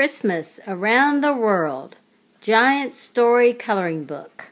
Christmas Around the World Giant Story Coloring Book.